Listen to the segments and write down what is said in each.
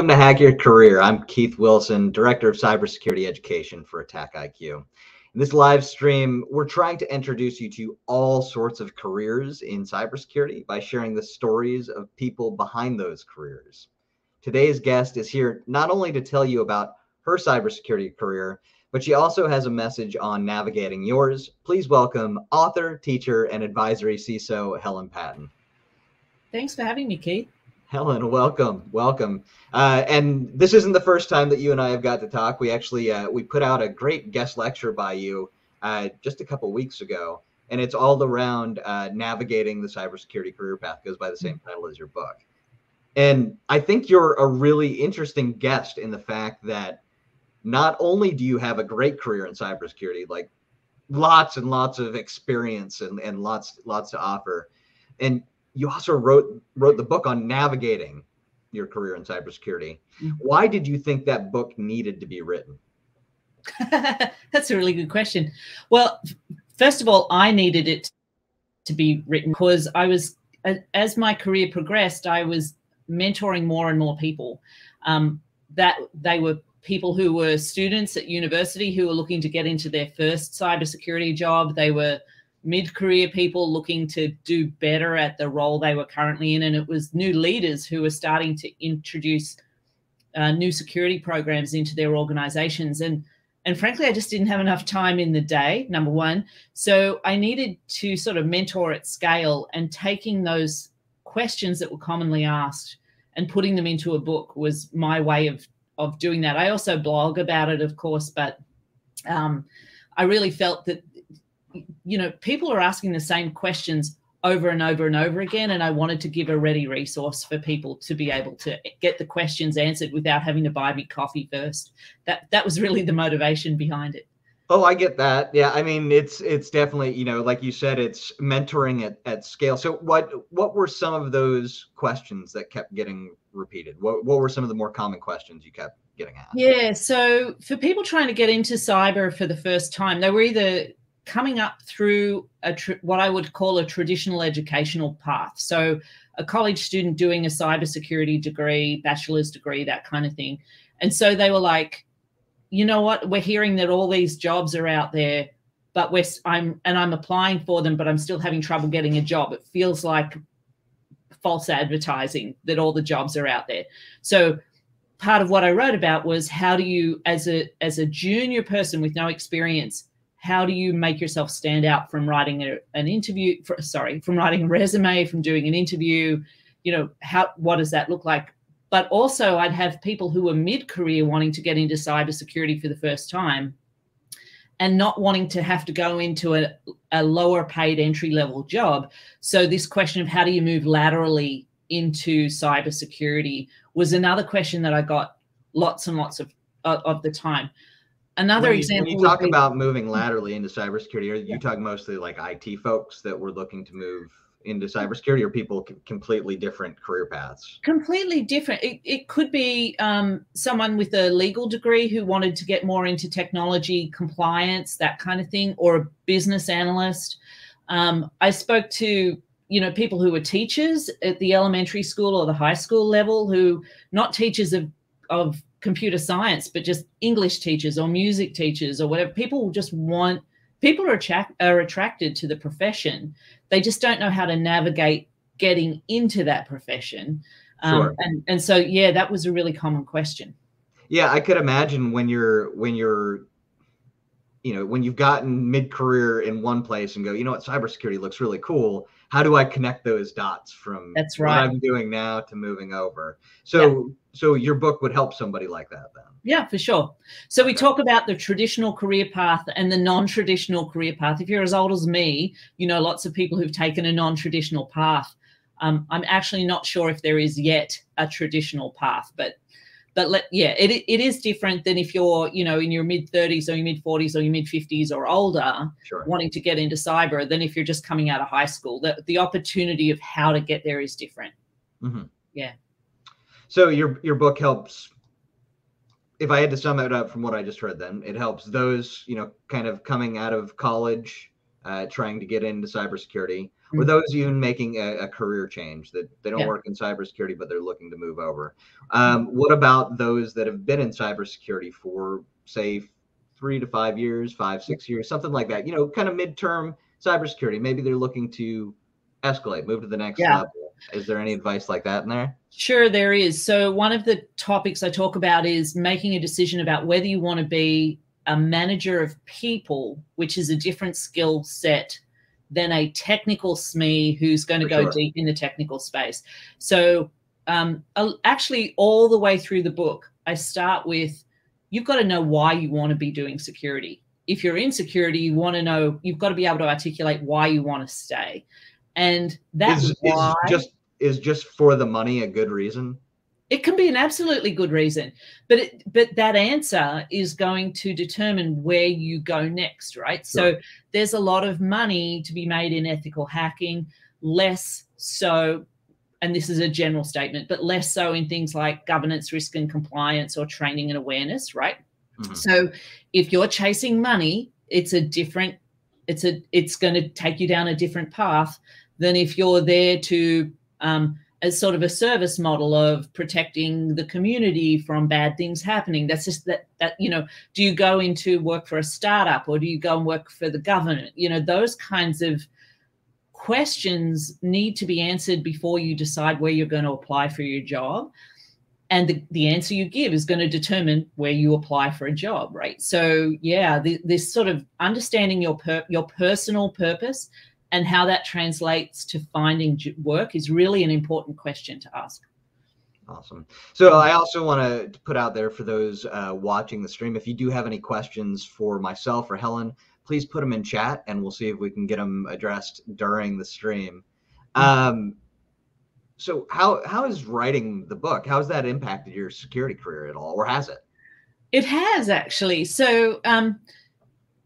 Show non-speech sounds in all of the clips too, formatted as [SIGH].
Welcome to Hack Your Career. I'm Keith Wilson, Director of Cybersecurity Education for AttackIQ. In this live stream, we're trying to introduce you to all sorts of careers in cybersecurity by sharing the stories of people behind those careers. Today's guest is here not only to tell you about her cybersecurity career, but she also has a message on navigating yours. Please welcome author, teacher, and advisory CISO Helen Patton. Thanks for having me, Keith. Helen, welcome, welcome. Uh, and this isn't the first time that you and I have got to talk. We actually uh, we put out a great guest lecture by you uh, just a couple weeks ago, and it's all around uh, navigating the cybersecurity career path. Goes by the same title as your book. And I think you're a really interesting guest in the fact that not only do you have a great career in cybersecurity, like lots and lots of experience and, and lots lots to offer, and you also wrote wrote the book on navigating your career in cybersecurity. Mm-hmm. Why did you think that book needed to be written? [LAUGHS] That's a really good question. Well, first of all, I needed it to be written because I was, as my career progressed, I was mentoring more and more people. Um, that they were people who were students at university who were looking to get into their first cybersecurity job. They were mid-career people looking to do better at the role they were currently in and it was new leaders who were starting to introduce uh, new security programs into their organizations. And and frankly i just didn't have enough time in the day number one. So i needed to sort of mentor at scale and taking those questions that were commonly asked and putting them into a book was my way of of doing that. I also blog about it of course but um, i really felt that you know, people are asking the same questions over and over and over again. And I wanted to give a ready resource for people to be able to get the questions answered without having to buy me coffee first. That that was really the motivation behind it. Oh, I get that. Yeah, I mean, it's it's definitely you know, like you said, it's mentoring at, at scale. So, what what were some of those questions that kept getting repeated? What what were some of the more common questions you kept getting asked? Yeah, so for people trying to get into cyber for the first time, they were either coming up through a tr- what I would call a traditional educational path. So, a college student doing a cybersecurity degree, bachelor's degree, that kind of thing. And so they were like, you know what? We're hearing that all these jobs are out there, but we're I'm and I'm applying for them, but I'm still having trouble getting a job. It feels like false advertising that all the jobs are out there. So part of what I wrote about was how do you as a as a junior person with no experience how do you make yourself stand out from writing a, an interview for, sorry from writing a resume from doing an interview? You know how what does that look like? But also i'd have people who were mid-career wanting to get into cybersecurity for the first time and not wanting to have to go into a, a lower paid entry level job. So this question of how do you move laterally into cybersecurity was another question that i got lots and lots of of the time Another when you, example. When you talk be, about moving laterally into cybersecurity, are you yeah. talking mostly like IT folks that were looking to move into cybersecurity, or people completely different career paths? Completely different. It, it could be um, someone with a legal degree who wanted to get more into technology compliance, that kind of thing, or a business analyst. Um, I spoke to you know people who were teachers at the elementary school or the high school level who not teachers of of computer science, but just English teachers or music teachers or whatever. People just want people are, attract, are attracted to the profession. They just don't know how to navigate getting into that profession. Um, sure. and, and so, yeah, that was a really common question. Yeah, I could imagine when you're when you're you know when you've gotten mid career in one place and go, you know what, cybersecurity looks really cool how do I connect those dots from that's right. what I'm doing now to moving over? So yeah. So your book would help somebody like that then. Yeah, for sure. So we talk about the traditional career path and the non-traditional career path. If you're as old as me, you know lots of people who've taken a non-traditional path. Um, I'm actually not sure if there is yet a traditional path, but but let, yeah, it, it is different than if you're, you know, in your mid 30s or your mid 40s or your mid 50s or older, sure. wanting to get into cyber, than if you're just coming out of high school. The, the opportunity of how to get there is different. Mm-hmm. Yeah. So your your book helps. If I had to sum it up from what I just heard, then it helps those you know kind of coming out of college uh, trying to get into cybersecurity, Mm-hmm. or those even making a, a career change that they don't Yeah. work in cybersecurity but they're looking to move over. Um, what about those that have been in cybersecurity for say three to five years, five six years, something like that? You know, kind of midterm cybersecurity. Maybe they're looking to escalate, move to the next Yeah. level. Is there any advice like that in there? Sure, there is. So, one of the topics I talk about is making a decision about whether you want to be a manager of people, which is a different skill set than a technical SME who's going to For go sure. deep in the technical space. So, um, actually, all the way through the book, I start with you've got to know why you want to be doing security. If you're in security, you want to know, you've got to be able to articulate why you want to stay. And that's Is, is just is just for the money a good reason? it can be an absolutely good reason but it, but that answer is going to determine where you go next right so there's a lot of money to be made in ethical hacking less so and this is a general statement but less so in things like governance risk and compliance or training and awareness right Mhm. so if you're chasing money it's a different it's a it's going to take you down a different path than if you're there to um, as sort of a service model of protecting the community from bad things happening. That's just that that you know do you go into work for a startup or do you go and work for the government? You know those kinds of questions need to be answered before you decide where you're going to apply for your job and the, the answer you give is going to determine where you apply for a job right so yeah the, this sort of understanding your per, your personal purpose and how that translates to finding work is really an important question to ask Awesome. So I also want to put out there for those uh, watching the stream, if you do have any questions for myself or Helen, please put them in chat, and we'll see if we can get them addressed during the stream. Um, so how how is writing the book? How has that impacted your security career at all, or has it? It has actually. So, um,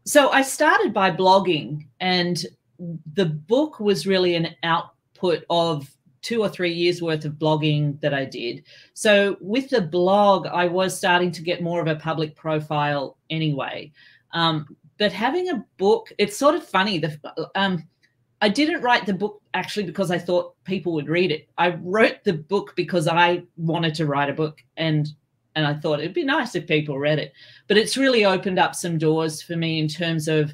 so I started by blogging, and the book was really an output of two or three years worth of blogging that I did. So, with the blog, I was starting to get more of a public profile anyway. Um, but having a book, it's sort of funny. The um, I didn't write the book actually because I thought people would read it. I wrote the book because I wanted to write a book and and I thought it'd be nice if people read it. But it's really opened up some doors for me in terms of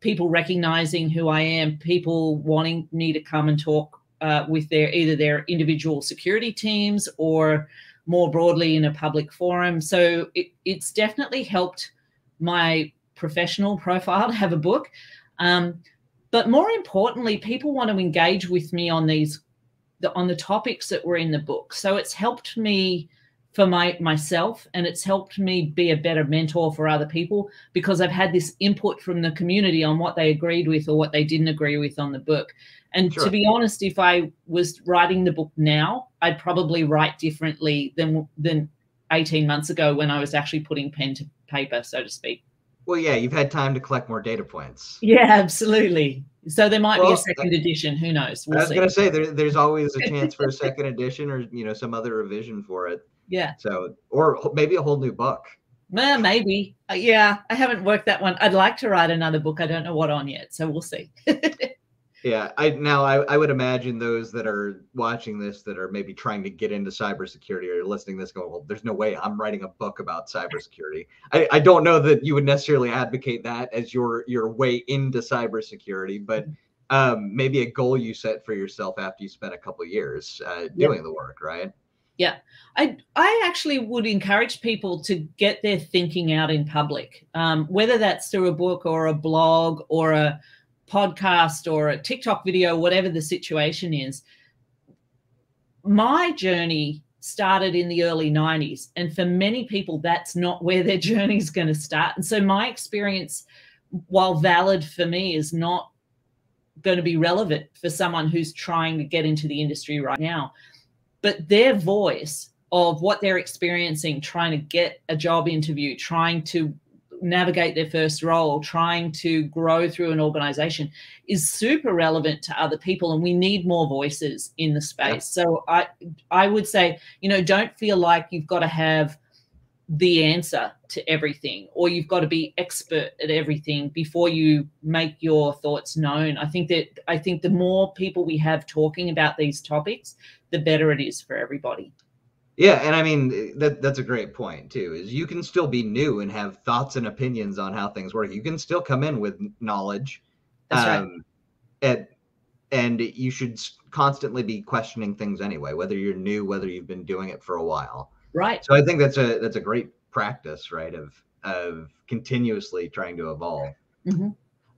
people recognizing who I am, people wanting me to come and talk uh, with their either their individual security teams or more broadly in a public forum. So it, it's definitely helped my professional profile to have a book. Um, but more importantly, people want to engage with me on these the, on the topics that were in the book. So it's helped me for my myself and it's helped me be a better mentor for other people because I've had this input from the community on what they agreed with or what they didn't agree with on the book. And Sure. to be honest, if I was writing the book now, I'd probably write differently than than 18 months ago when I was actually putting pen to paper, so to speak. Well, yeah, you've had time to collect more data points. Yeah, absolutely. So there might be a second edition. Who knows? I We'll was see. gonna say there, there's always a [LAUGHS] chance for a second edition or you know some other revision for it. Yeah. So or maybe a whole new book. Well, maybe. Uh, yeah, I haven't worked that one. I'd like to write another book. I don't know what on yet, so we'll see. [LAUGHS] Yeah, I now I, I would imagine those that are watching this that are maybe trying to get into cybersecurity or listening to this going, well, there's no way I'm writing a book about cybersecurity. I, I don't know that you would necessarily advocate that as your your way into cybersecurity, but um, maybe a goal you set for yourself after you spent a couple years uh, Yeah. doing the work, right? Yeah, I I actually would encourage people to get their thinking out in public, um, whether that's through a book or a blog or a podcast or a TikTok video, whatever the situation is. My journey started in the early 90s, and for many people, that's not where their [LAUGHS] journey is going to start. And so, my experience, while valid for me, is not going to be relevant for someone who's trying to get into the industry right now but their voice of what they're experiencing, trying to get a job interview, trying to navigate their first role, trying to grow through an organization is super relevant to other people and we need more voices in the space. Yeah. So I I would say, you know, don't feel like you've got to have the answer to everything or you've got to be expert at everything before you make your thoughts known i think that i think the more people we have talking about these topics the better it is for everybody yeah and i mean that that's a great point too is you can still be new and have thoughts and opinions on how things work you can still come in with knowledge that's um, right. and and you should constantly be questioning things anyway whether you're new whether you've been doing it for a while Right. So I think that's a that's a great practice, right? Of of continuously trying to evolve. Mm-hmm.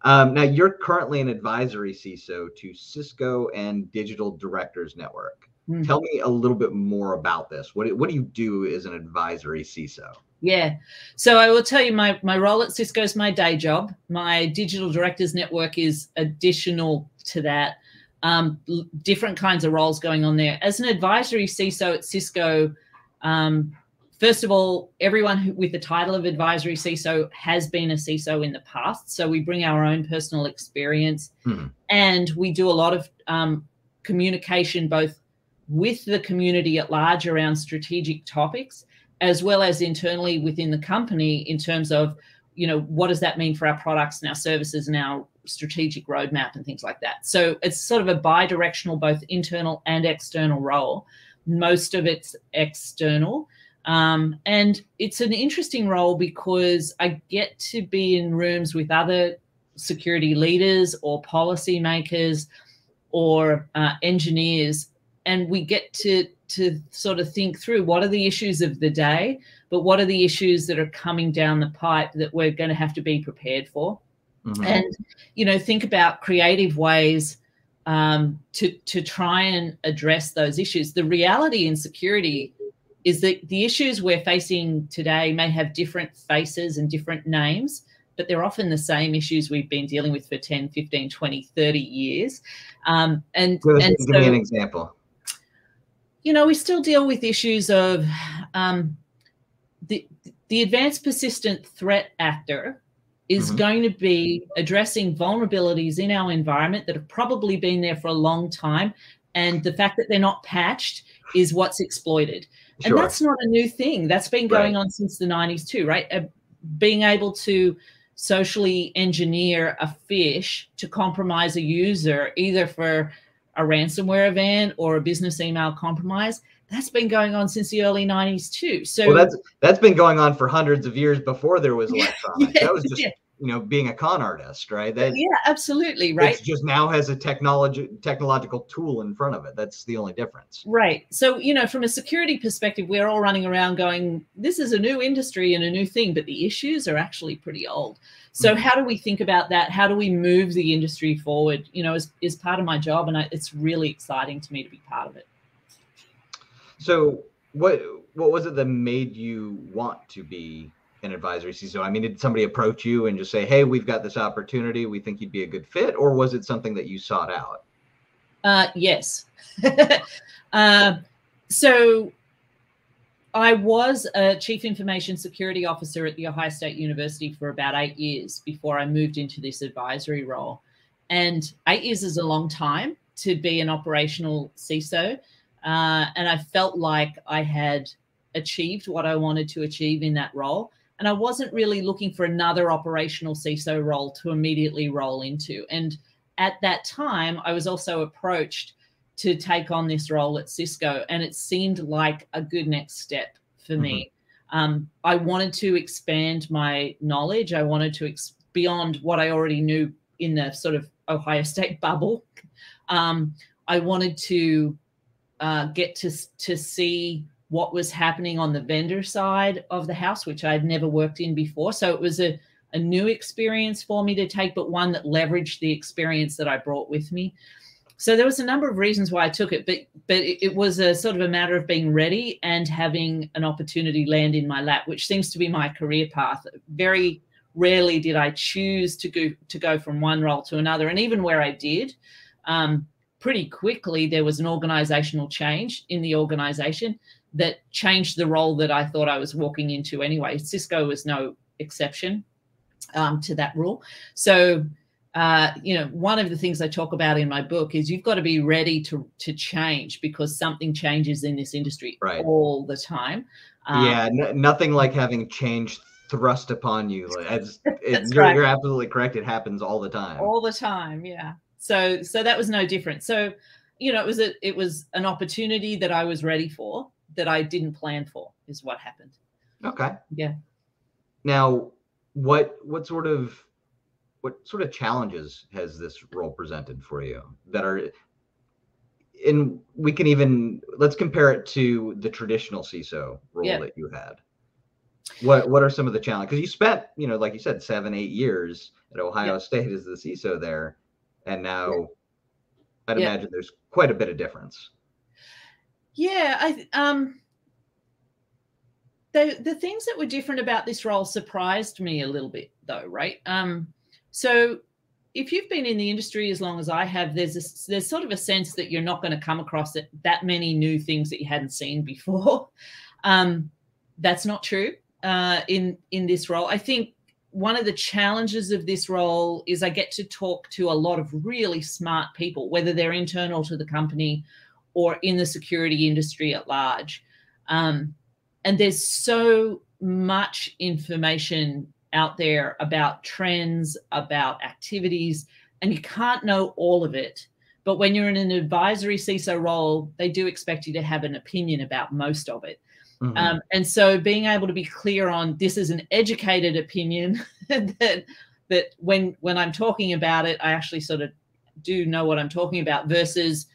Um, now you're currently an advisory CISO to Cisco and Digital Directors Network. Mm-hmm. Tell me a little bit more about this. What what do you do as an advisory CISO? Yeah. So I will tell you my my role at Cisco is my day job. My digital directors network is additional to that. Um, different kinds of roles going on there. As an advisory CISO at Cisco, um, first of all, everyone who, with the title of advisory CISO has been a CISO in the past. So we bring our own personal experience hmm. and we do a lot of um, communication both with the community at large around strategic topics as well as internally within the company in terms of you know what does that mean for our products and our services and our strategic roadmap and things like that so it's sort of a bi-directional both internal and external role most of it's external. Um, and it's an interesting role because I get to be in rooms with other security leaders or policymakers or uh, engineers, and we get to to sort of think through what are the issues of the day, but what are the issues that are coming down the pipe that we're going to have to be prepared for, mm-hmm. and you know think about creative ways um, to to try and address those issues. The reality in security is that the issues we're facing today may have different faces and different names, but they're often the same issues we've been dealing with for 10, 15, 20, 30 years. Um, and, give, and give so, me an example. You know, we still deal with issues of um, the, the Advanced Persistent Threat Actor is mm-hmm. going to be addressing vulnerabilities in our environment that have probably been there for a long time. And the fact that they're not patched is what's exploited. Sure. And that's not a new thing. That's been going right. on since the 90s, too, right? Uh, being able to socially engineer a phish to compromise a user, either for a ransomware event or a business email compromise, that's been going on since the early 90s too. So well, that's that's been going on for hundreds of years before there was [LAUGHS] electronics. Yeah, that was [LAUGHS] just yeah. You know being a con artist, right? That, yeah, absolutely, right. It just now has a technology technological tool in front of it. That's the only difference. Right. So, you know, from a security perspective, we're all running around going, this is a new industry and a new thing, but the issues are actually pretty old. So mm-hmm. how do we think about that? How do we move the industry forward? You know, is, is part of my job and I, it's really exciting to me to be part of it. So what what was it that made you want to be an advisory CISO? I mean, did somebody approach you and just say, "Hey, we've got this opportunity. We think you'd be a good fit," or was it something that you sought out? Uh, yes. uh, [LAUGHS] so I was a chief information security officer at the Ohio State University for about eight years before I moved into this advisory role. And eight years is a long time to be an operational CISO. Uh, and I felt like I had achieved what I wanted to achieve in that role. And I wasn't really looking for another operational CISO role to immediately roll into. And at that time, I was also approached to take on this role at Cisco, and it seemed like a good next step for mm-hmm. me. Um, I wanted to expand my knowledge. I wanted to ex- beyond what I already knew in the sort of Ohio [LAUGHS] State bubble. Um, I wanted to uh, get to to see what was happening on the vendor side of the house, which I'd never worked in before. So it was a, a new experience for me to take, but one that leveraged the experience that I brought with me. So there was a number of reasons why I took it, but but it, it was a sort of a matter of being ready and having an opportunity land in my lap, which seems to be my career path. Very rarely did I choose to go to go from one role to another, and even where I did, um, pretty quickly there was an organizational change in the organization that changed the role that I thought I was walking into anyway. Cisco was no exception um, to that rule. So uh, you know, one of the things I talk about in my book is you've got to be ready to to change because something changes in this industry right. all the time. Um, yeah, n- nothing like having change thrust upon you. As [LAUGHS] it, you're, right. you're absolutely correct. It happens all the time. All the time, yeah. So so that was no different. So you know, it was a it was an opportunity that I was ready for that I didn't plan for. Is what happened. Okay. Yeah. Now, what what sort of what sort of challenges has this role presented for you that are and we can even let's compare it to the traditional CISO role yeah. that you had. What what are some of the challenges? Because you spent, you know, like you said, seven, eight years at Ohio yeah. State as the CISO there, and now yeah. I'd imagine there's quite a bit of difference. Yeah, I um the the things that were different about this role surprised me a little bit though, right? Um so if you've been in the industry as long as I have, there's a, there's sort of a sense that you're not going to come across it, that many new things that you hadn't seen before. [LAUGHS] Um, that's not true uh, in in this role. I think one of the challenges of this role is I get to talk to a lot of really smart people, whether they're internal to the company or in the security industry at large. Um, and there's so much information out there about trends, about activities, and you can't know all of it. But when you're in an advisory CISO role, they do expect you to have an opinion about most of it. Mm-hmm. Um, and so being able to be clear on this is an educated opinion [LAUGHS] that that when when I'm talking about it, I actually sort of do know what I'm talking about versus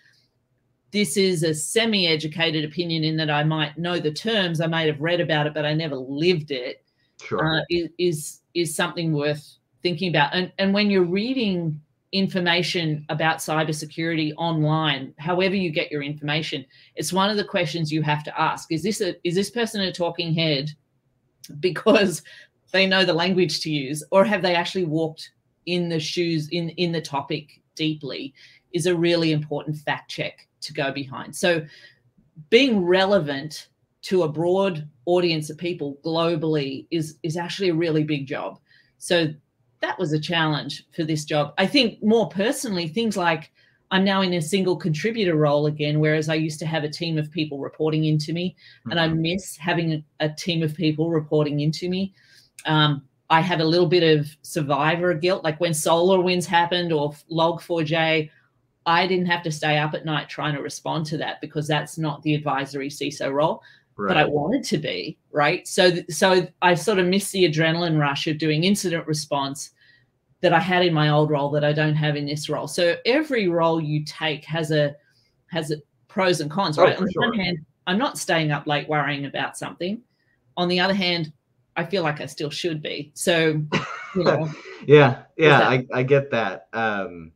this is a semi-educated opinion in that I might know the terms, I might have read about it, but I never lived it sure. uh, is, is is something worth thinking about. And and when you're reading information about cybersecurity online, however you get your information, it's one of the questions you have to ask: Is this a is this person a talking head [LAUGHS] because they know the language to use, or have they actually walked in the shoes in in the topic deeply? Is a really important fact check to go behind. So being relevant to a broad audience of people globally is is actually a really big job. So that was a challenge for this job. I think more personally, things like I'm now in a single contributor role again, whereas I used to have a team of people reporting into me, mm-hmm. and I mm-hmm. miss having a, a, team of people reporting into me. Um, I have a little bit of survivor guilt, like when SolarWinds happened or Log4j. I didn't have to stay up at night trying to respond to that because that's not the advisory CISO role right. but I wanted to be, right? So so I sort of missed the adrenaline rush of doing incident response that I had in my old role that I don't have in this role. So every role you take has a has a pros and cons, oh, right? On the sure. one hand, I'm not staying up late worrying about something. On the other hand, I feel like I still should be. So, you know, [LAUGHS] yeah, yeah, I, I get that. Um,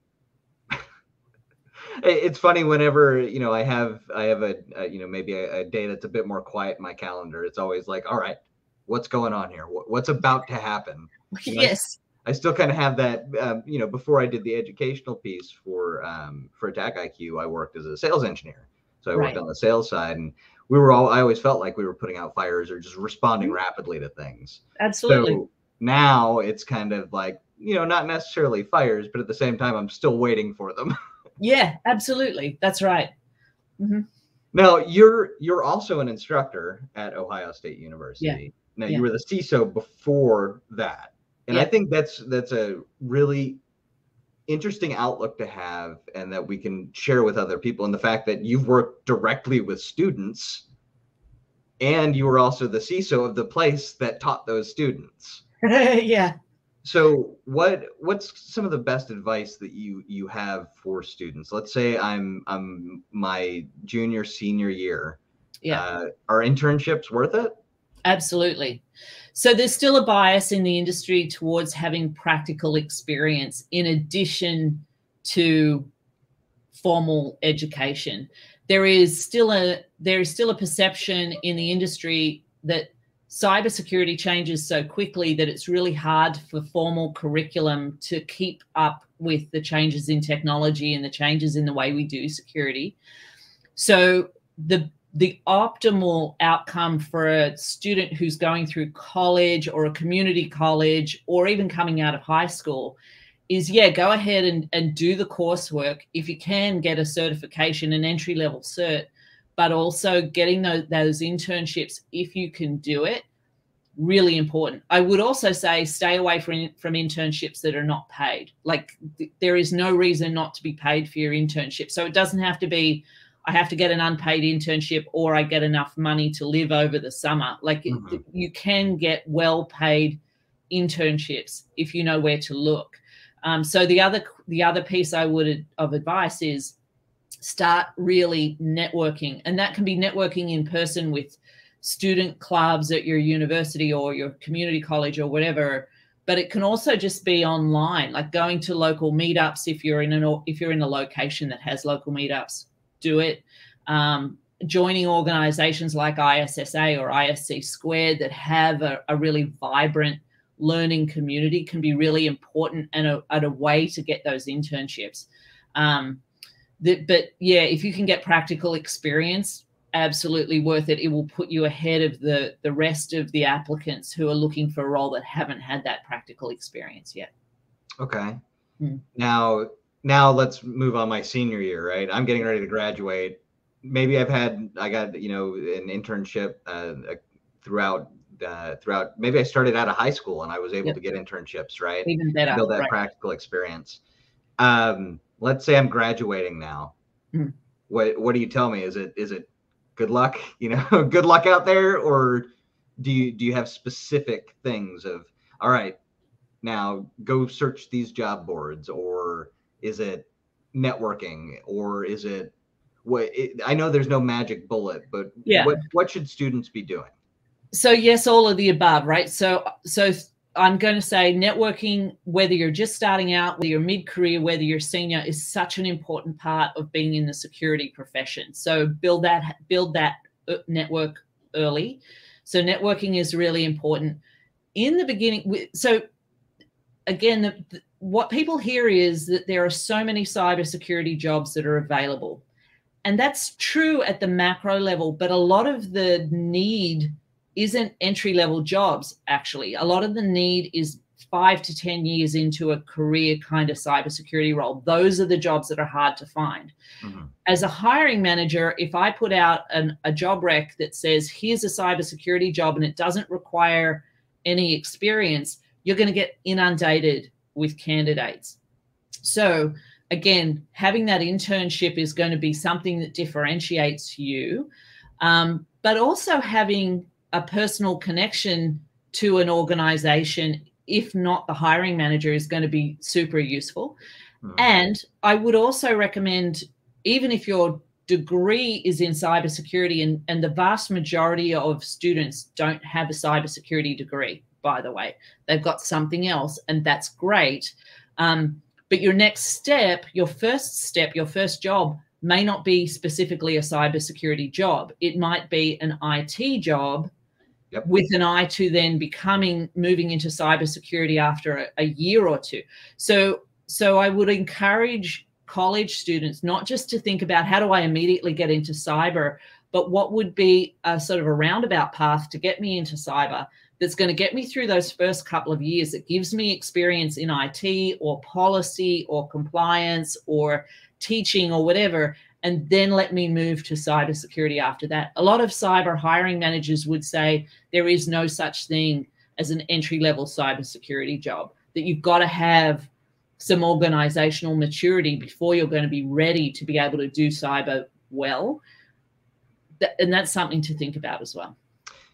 it's funny whenever you know I have I have a, a you know maybe a, a, day that's a bit more quiet in my calendar. It's always like, all right, what's going on here? what's about to happen? [LAUGHS] You know, yes. I, I, still kind of have that. Um, you know, before I did the educational piece for um, for AttackIQ, I worked as a sales engineer. So I worked right. on the sales side, and we were all. I always felt like we were putting out fires or just responding mm-hmm. rapidly to things. Absolutely. So now it's kind of like you know not necessarily fires, but at the same time, I'm still waiting for them. [LAUGHS] Yeah, absolutely. That's right. Mm-hmm. Now you're you're also an instructor at Ohio State University. Yeah. Now yeah. you were the CISO before that, and yeah. I think that's that's a really interesting outlook to have, and that we can share with other people. And the fact that you've worked directly with students, and you were also the CISO of the place that taught those students. [LAUGHS] yeah. So what what's some of the best advice that you you have for students? Let's say I'm I'm my junior senior year. Yeah. Uh, are internships worth it? Absolutely. So there's still a bias in the industry towards having practical experience in addition to formal education. There is still a there is still a perception in the industry that cybersecurity changes so quickly that it's really hard for formal curriculum to keep up with the changes in technology and the changes in the way we do security. So the the optimal outcome for a student who's going through college or a community college or even coming out of high school is yeah, go ahead and, and do the coursework. If you can get a certification, an entry level cert, but also getting those, those internships if you can do it really important. I would also say stay away from from internships that are not paid. Like th- there is no reason not to be paid for your internship. So it doesn't have to be i have to get an unpaid internship or i get enough money to live over the summer. Like mm-hmm. it, you can get well paid internships if you know where to look. Um, so the other the other piece i would of advice is start really networking and that can be networking in person with student clubs at your university or your community college or whatever but it can also just be online like going to local meetups if you're in an if you're in a location that has local meetups do it. Um, joining organizations like ISSA or ISC squared that have a, a really vibrant learning community can be really important and a, and a way to get those internships. Um, that, but yeah if you can get practical experience absolutely worth it. It will put you ahead of the the rest of the applicants who are looking for a role that haven't had that practical experience yet. Okay. Hmm. Now now let's move on my senior year, right? I'm getting ready to graduate. Maybe I've had I got, you know, an internship uh, throughout uh, throughout maybe I started out of high school and I was able yep. to get internships, right? Even better. Build that right. practical experience. Um, let's say I'm graduating now. Hmm. What what do you tell me? Is it is it good luck [LAUGHS] you know [LAUGHS] good luck out there or do you do you have specific things of all right now go search these job boards or is it networking or is it what it, i know there's no magic bullet but yeah. what what should students be doing so yes all of the above right so so I'm going to say networking, whether you're just starting out, whether you're mid career, whether you're senior, is such an important part of being in the security profession. So build that build that uh, network early. So networking is really important in the beginning. So again, the, the, what people hear is that there are so many cybersecurity jobs that are available, and that's true at the macro level. But a lot of the need isn't entry level jobs actually. A lot of the need is five to ten years into a career kind of cybersecurity role. Those are the jobs that are hard to find. Mm-hmm. as a hiring manager if i put out an, a job rec that says here's a cybersecurity job and it doesn't require any experience you're going to get inundated with candidates. So again having that internship is going to be something that differentiates you. Um, but also having a personal connection to an organization if not the hiring manager is going to be super useful. Mm. and i would also recommend even if your degree is in cybersecurity and, and the vast majority of students don't have a cybersecurity degree by the way they've got something else and that's great. Um, but your next step your first step your first job may not be specifically a cybersecurity job. It might be an it job yep. with an eye to then becoming moving into cybersecurity after a, a year or two. So so I would encourage college students not just to think about how do I immediately get into cyber, but what would be a sort of a roundabout path to get me into cyber that's going to get me through those first couple of years that gives me experience in IT or policy or compliance or teaching or whatever and then let me move to cybersecurity after that. A lot of cyber hiring managers would say there is no such thing as an entry level cybersecurity job, that you've got to have some organizational maturity before you're going to be ready to be able to do cyber well. And that's something to think about as well.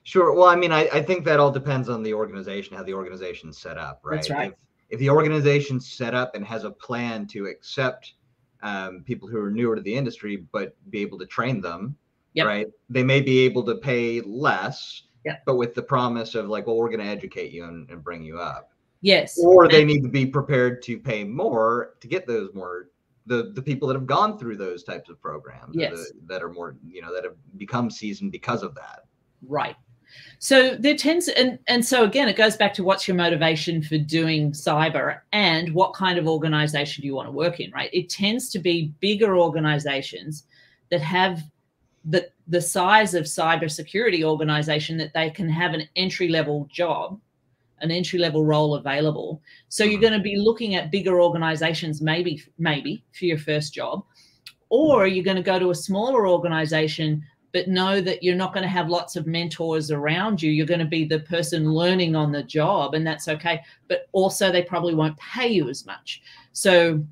Sure. Well, I mean, I, I think that all depends on the organization, how the organization's set up, right? That's right. If, if the organization's set up and has a plan to accept um, people who are newer to the industry, but be able to train them. Yep. Right. They may be able to pay less, yep. but with the promise of like, well, we're going to educate you and, and, bring you up. Yes. Or they need to be prepared to pay more to get those more the the people that have gone through those types of programs. Yes. The, that are more you know that have become seasoned because of that. Right. So there tends and and so again it goes back to what's your motivation for doing cyber and what kind of organization do you want to work in, right? It tends to be bigger organizations that have the the size of cybersecurity organization that they can have an entry level job, an entry level role available. So you're Mhm. going to be looking at bigger organizations, maybe, maybe for your first job, or you're going to go to a smaller organization, but know that you're not going to have lots of mentors around you. You're going to be the person learning on the job, and that's okay. But also, they probably won't pay you as much. So,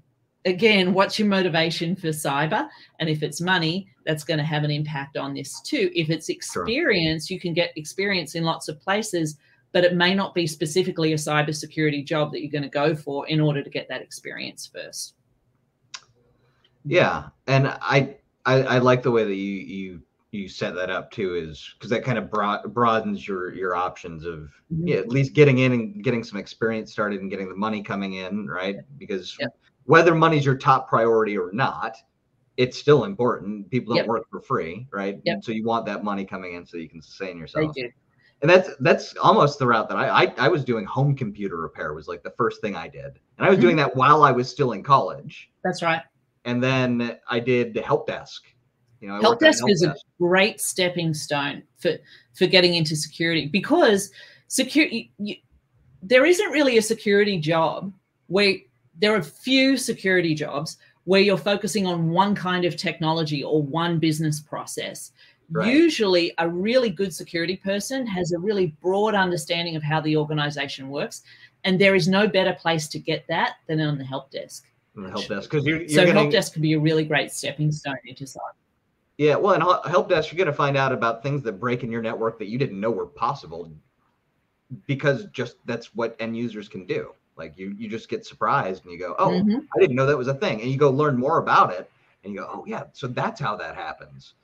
again, what's your motivation for cyber? And if it's money, that's going to have an impact on this too. If it's experience, you can get experience in lots of places, but it may not be specifically a cybersecurity job that you're going to go for in order to get that experience first. Yeah, and I, I I like the way that you you you set that up too, is because that kind of broad, broadens your your options of Mhm. yeah, at least getting in and getting some experience started and getting the money coming in, right? Because whether money's your top priority or not, it's still important. People don't Yep. work for free, right? Yep. So you want that money coming in so you can sustain yourself. do. And that's that's almost the route that I, I I was doing home computer repair was like the first thing I did. And I was doing that while I was still in college. That's right. And then I did the help desk. You know, help desk is a great stepping stone for for getting into security because security you, there isn't really a security job where there are few security jobs where you're focusing on one kind of technology or one business process. Right. usually a really good security person has a really broad understanding of how the organization works and there is no better place to get that than on the help desk. The help desk because you're, you're so getting help desk can be a really great stepping stone into cyber yeah well hel- help desk you're going to find out about things that break in your network that you didn't know were possible because just that's what end users can do. Like you you just get surprised and you go oh Mhm. i didn't know that was a thing. And you go learn more about it and you go oh yeah so that's how that happens.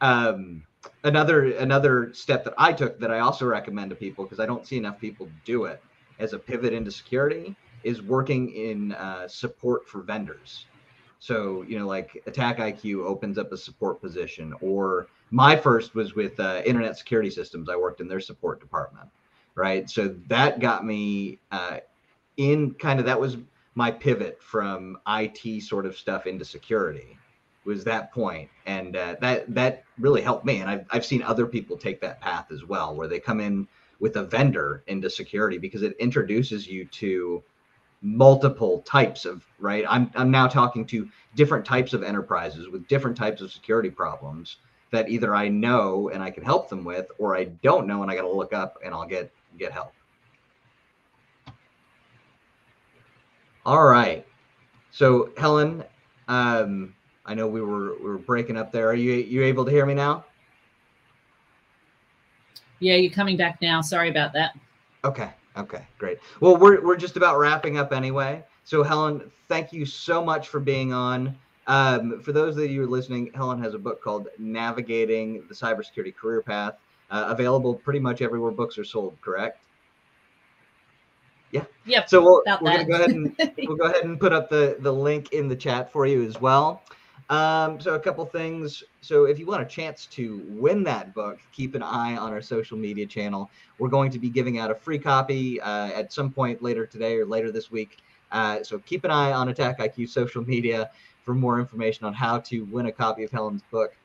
Um another another step that i took that i also recommend to people because i don't see enough people do it as a pivot into security is working in uh, support for vendors so you know like AttackIQ opens up a support position or my first was with uh, internet security systems. I worked in their support department right? So that got me uh, in kind of that was my pivot from it sort of stuff into security was that point. And uh, that that really helped me. And I've, I've seen other people take that path as well where they come in with a vendor into security because it introduces you to multiple types of right? I'm, I'm now talking to different types of enterprises with different types of security problems that either i know and i can help them with or i don't know and i got to look up and i'll get get help. All right. So helen um i know we were we were breaking up there. Are you you able to hear me now? Yeah you're coming back now. Sorry about that. Okay. Okay. Great. Well, we're we're just about wrapping up anyway. So Helen, thank you so much for being on. Um, for those of you who are listening, Helen has a book called Navigating the Cybersecurity Career Path, uh, available pretty much everywhere books are sold. Correct? Yeah. Yep. So we'll, we're gonna go ahead and [LAUGHS] we'll go ahead and put up the the link in the chat for you as well. Um, so a couple things. So if you want a chance to win that book, keep an eye on our social media channel. We're going to be giving out a free copy uh, at some point later today or later this week. Uh, so keep an eye on AttackIQ social media for more information on how to win a copy of Helen's book.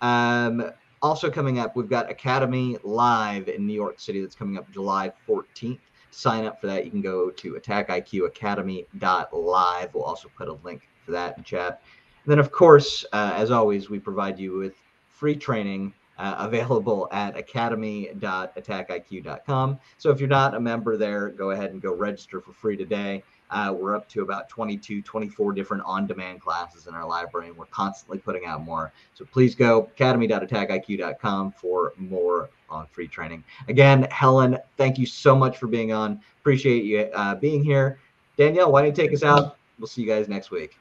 Um, also coming up, we've got Academy Live in New York City that's coming up July 14th. Sign up for that, you can go to attackiqacademy.live. We'll also put a link for that in chat. Then, of course, uh, as always, we provide you with free training uh, available at academy.attackiq.com. So if you're not a member there, go ahead and go register for free today. Uh, we're up to about 22, 24 different on demand classes in our library, and we're constantly putting out more. So please go academy.attackiq.com for more on free training. Again, Helen, thank you so much for being on. Appreciate you uh, being here. Danielle, why don't you take us out? We'll see you guys next week.